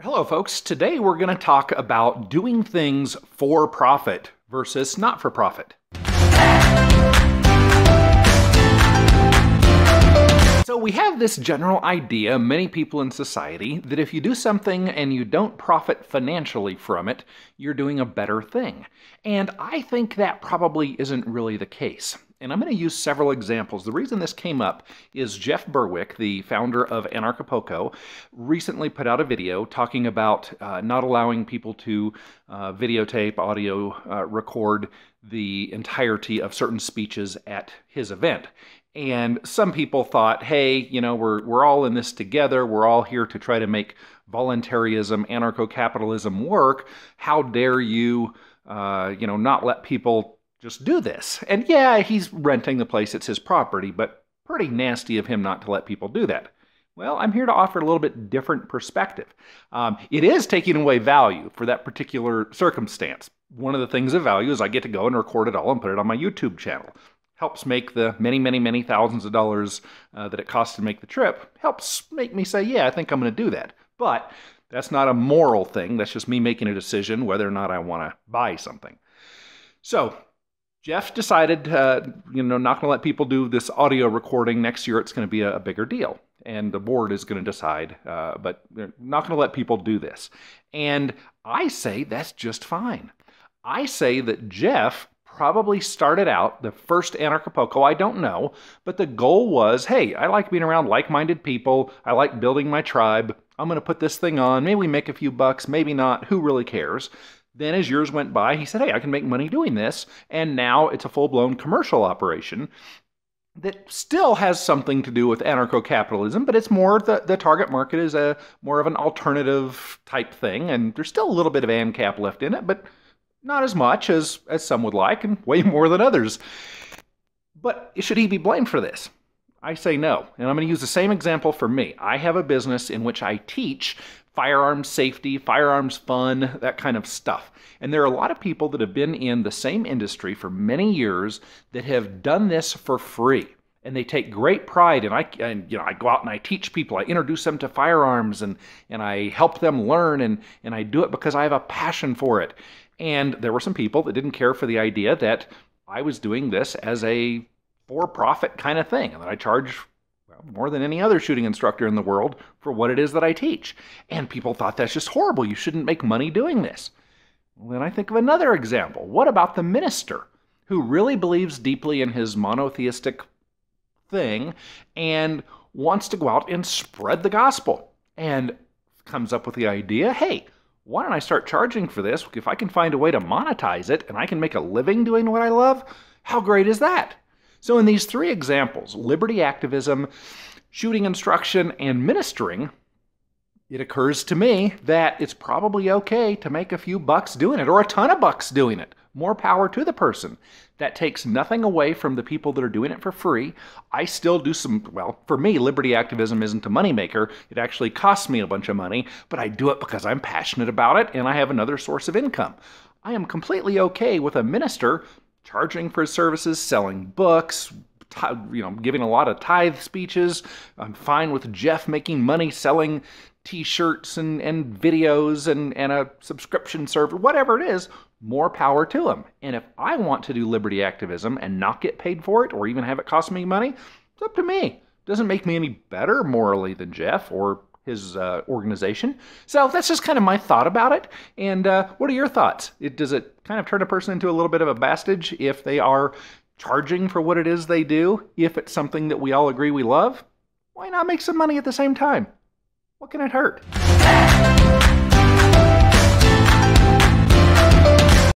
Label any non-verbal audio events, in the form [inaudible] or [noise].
Hello, folks. Today we're going to talk about doing things for profit versus not for profit. So, we have this general idea, many people in society, that if you do something and you don't profit financially from it, you're doing a better thing. And I think that probably isn't really the case and I'm going to use several examples. The reason this came up is Jeff Berwick, the founder of Anarchapulco, recently put out a video talking about uh, not allowing people to uh, videotape, audio uh, record the entirety of certain speeches at his event. And some people thought, hey, you know, we're, we're all in this together. We're all here to try to make voluntarism, anarcho capitalism work. How dare you, uh, you know, not let people just do this. And yeah, he's renting the place, it's his property, but pretty nasty of him not to let people do that. Well, I'm here to offer a little bit different perspective. Um, it is taking away value for that particular circumstance. One of the things of value is I get to go and record it all and put it on my YouTube channel. Helps make the many, many, many thousands of dollars uh, that it costs to make the trip, helps make me say, yeah, I think I'm going to do that. But that's not a moral thing. That's just me making a decision whether or not I want to buy something. So Jeff decided, uh, you know, not going to let people do this audio recording. Next year, it's going to be a, a bigger deal. And the board is going to decide, uh, but they're not going to let people do this. And I say that's just fine. I say that Jeff probably started out the first Anarchapulco, I don't know, but the goal was hey, I like being around like minded people. I like building my tribe. I'm going to put this thing on. Maybe we make a few bucks, maybe not. Who really cares? Then, as years went by, he said, Hey, I can make money doing this. And now it's a full blown commercial operation that still has something to do with anarcho capitalism, but it's more the, the target market is a more of an alternative type thing. And there's still a little bit of ANCAP left in it, but not as much as, as some would like, and way [laughs] more than others. But should he be blamed for this? I say no. And I'm going to use the same example for me. I have a business in which I teach firearms safety, firearms fun, that kind of stuff. And there are a lot of people that have been in the same industry for many years that have done this for free. And they take great pride, and I, and, you know, I go out and I teach people. I introduce them to firearms, and and I help them learn, and and I do it because I have a passion for it. And there were some people that didn't care for the idea that I was doing this as a for-profit kind of thing, and that I charge more than any other shooting instructor in the world for what it is that I teach. And people thought that's just horrible. You shouldn't make money doing this. Well, then I think of another example. What about the minister who really believes deeply in his monotheistic thing and wants to go out and spread the gospel and comes up with the idea hey, why don't I start charging for this? If I can find a way to monetize it and I can make a living doing what I love, how great is that? So in these three examples, liberty activism, shooting instruction, and ministering, it occurs to me that it's probably okay to make a few bucks doing it, or a ton of bucks doing it. More power to the person. That takes nothing away from the people that are doing it for free. I still do some, well, for me, liberty activism isn't a moneymaker. It actually costs me a bunch of money, but I do it because I'm passionate about it and I have another source of income. I am completely okay with a minister charging for services, selling books, you know, giving a lot of tithe speeches. I'm fine with Jeff making money selling t-shirts and, and videos and, and a subscription server, whatever it is, more power to him. And if I want to do liberty activism and not get paid for it or even have it cost me money, it's up to me. It Doesn't make me any better morally than Jeff or his uh, organization. So that's just kind of my thought about it. And uh, what are your thoughts? It, does it kind of turn a person into a little bit of a bastard if they are charging for what it is they do? If it's something that we all agree we love, why not make some money at the same time? What can it hurt?